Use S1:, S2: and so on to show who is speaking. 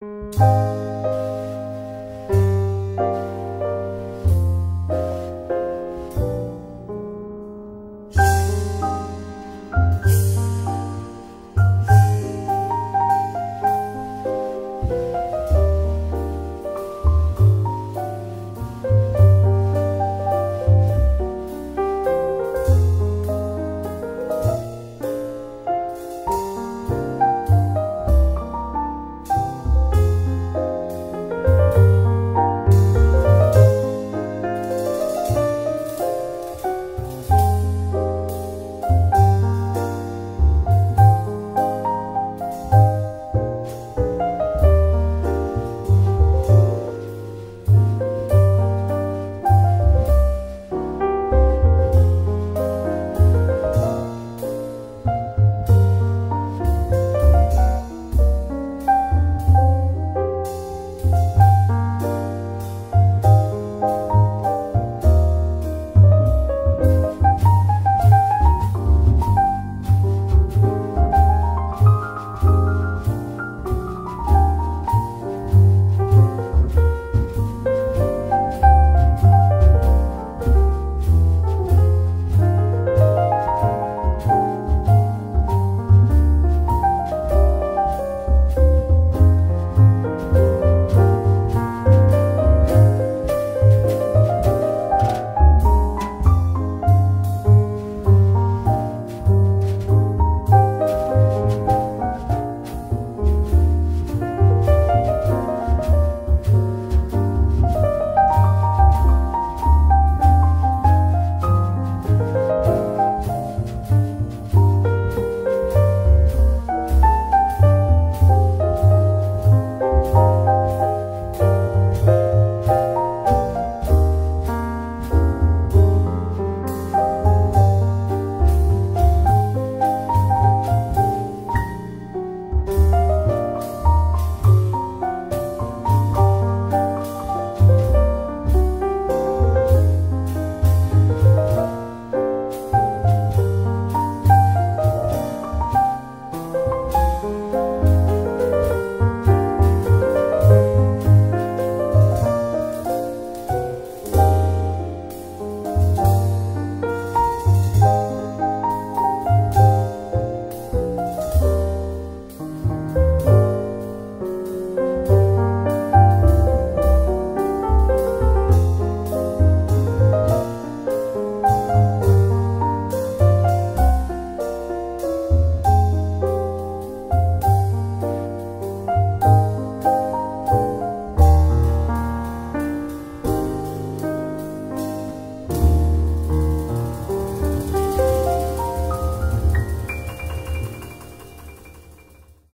S1: Música